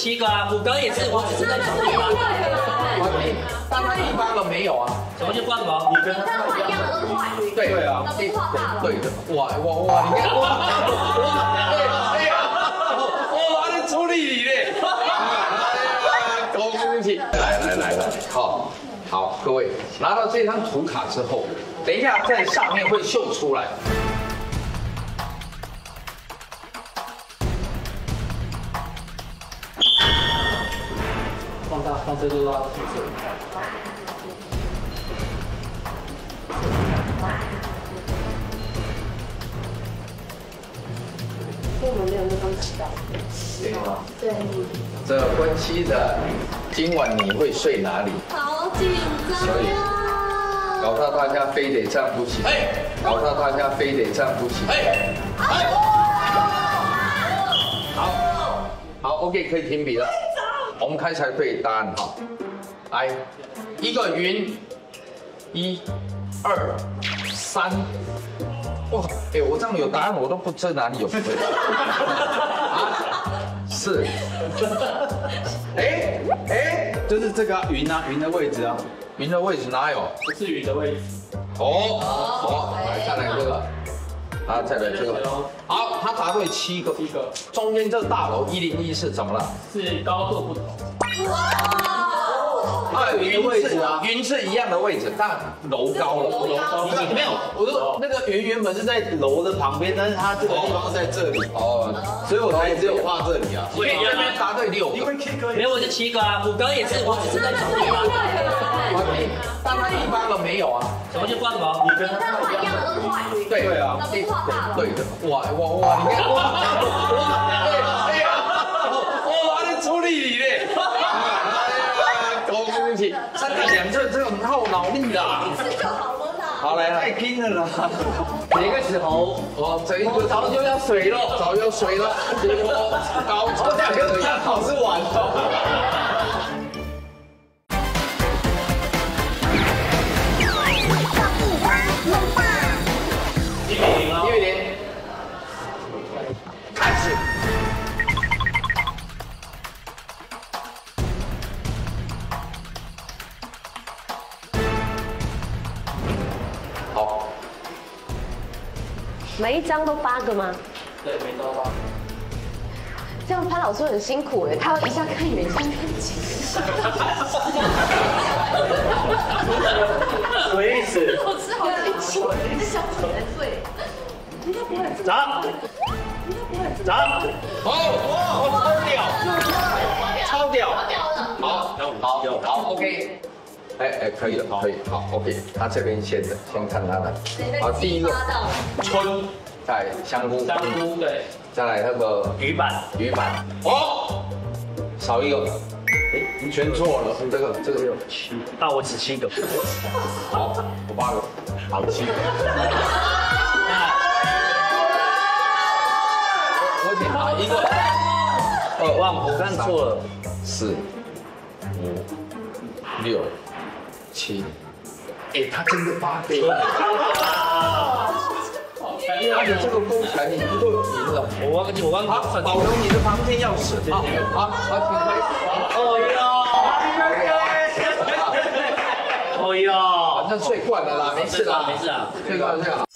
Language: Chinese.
七个啊，五个也是，我只是在考虑嘛。但他第八个没有啊？什么就挂什么？你跟他一样的都是坏鱼，对对啊，都是画大了。对的，哇哇哇！你看哇哇，哎哎呀，哇，他在处理你嘞！恭喜！来来来来，好，好，各位拿到这张图卡之后，等一下在上面会秀出来。我们没有那方知道。对吗？对，这关系着今晚你会睡哪里。好紧张呀！搞到大家非得站不起，搞到大家非得站不起。好，好，OK，可以停笔了。我们开始对答案哈。来，一个云，一、二、三。哇，哎，我这样有答案，我都不知道哪里有不对。啊，四。哎哎，就是这个啊云啊，云的位置啊，云的位置哪有？不是云的位置。哦，好，来再来这个，啊，再来这个，好，他答对七个，七个。中间这个大楼一零一是怎么了？是高度不同。啊，云的位置啊，云是一样的位置，但楼高了，楼高没有，我说那个云原本是在楼的旁边，但是它这个地方在这里，哦，所以我才只有画这里啊。所以这边答对六个，没有，我是七个啊，五哥也是，我只是在考虑嘛。但他第八个没有啊？什么就挂什么？你跟他对对啊，都是画大了。对的，哇哇哇，你看哇哇，哎呀，哇，他在处理你嘞！恭喜，三个两这这很耗脑力的。是就好了啦。好来来，太拼了啦！哪个石头？哦，这一个早就要水了，早要水了，结果高超两个这样考试完了。每一张都八个吗？对，没到吧？这样潘老师很辛苦哎，他要一下看远，一下看近。什么意思？我吃好开心，这小丑才对。应该不会，砸！应该不会。砸！好，哇，超屌，超屌，掉了。好，好，好，OK。哎哎，可以了，可以，好，OK。他这边先的，先看他的。好，第一个。春，在香菇，香菇对，再来那个鱼板。鱼板，哦，少一个，哎，你全错了，这个这个有七，那，我只七个。好，我八个，好七个。我只拿一个，二，哇，我看错了。四，五，六，七，哎，他真的八个，而且这个勾起来你就赢了。我忘记，我忘记好，算保留你的房间钥匙。好，好，好，请回。哦哟，哦哟反，正睡惯了啦，没事啦，没事啊。睡惯了就好。